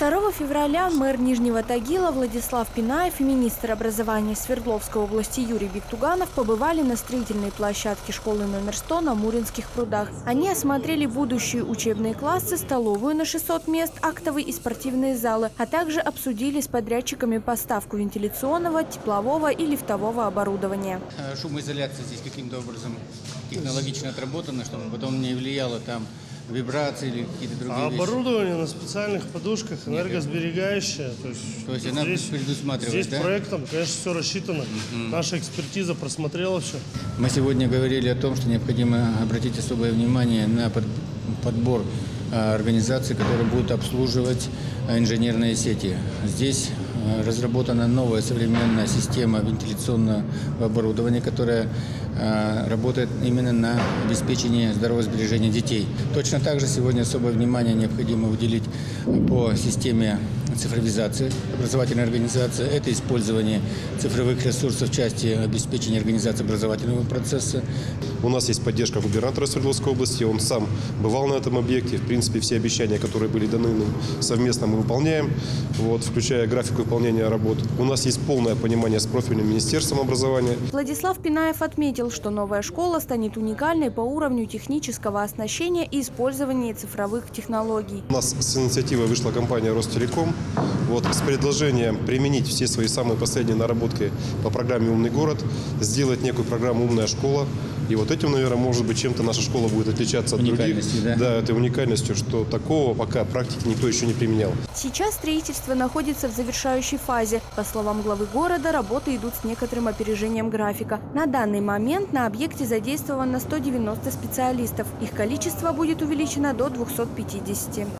2 февраля мэр Нижнего Тагила Владислав Пинаев и министр образования Свердловской области Юрий Биктуганов побывали на строительной площадке школы номер 100 на Муринских прудах. Они осмотрели будущие учебные классы, столовую на 600 мест, актовые и спортивные залы, а также обсудили с подрядчиками поставку вентиляционного, теплового и лифтового оборудования. Э, Шумоизоляция здесь каким-то образом технологично отработана, чтобы потом не влияло там вибрации или какие-то другие А вещи. оборудование на специальных подушках, энергосберегающее. То есть, То есть она предусматривает, Здесь да? проектом, конечно, все рассчитано. Наша экспертиза просмотрела все. Мы сегодня говорили о том, что необходимо обратить особое внимание на под- подбор э, организаций, которые будут обслуживать э, инженерные сети. Здесь разработана новая современная система вентиляционного оборудования, которая э, работает именно на обеспечение здорового сбережения детей. Точно так же сегодня особое внимание необходимо уделить по системе цифровизации образовательной организации. Это использование цифровых ресурсов в части обеспечения организации образовательного процесса. У нас есть поддержка губернатора Свердловской области. Он сам бывал на этом объекте. В принципе, все обещания, которые были даны нам совместно, мы выполняем, вот, включая график выполнения работ. У нас есть полное понимание с профильным министерством образования. Владислав Пинаев отметил, что новая школа станет уникальной по уровню технического оснащения и использования цифровых технологий. У нас с инициативой вышла компания «Ростелеком» вот, с предложением применить все свои самые последние наработки по программе «Умный город», сделать некую программу «Умная школа». И вот этим, наверное, может быть, чем-то наша школа будет отличаться от других. Уникальностью, да? Да, этой уникальностью, что такого пока практики никто еще не применял. Сейчас строительство находится в завершающей фазе. По словам главы города, работы идут с некоторым опережением графика. На данный момент на объекте задействовано 190 специалистов. Их количество будет увеличено до 250.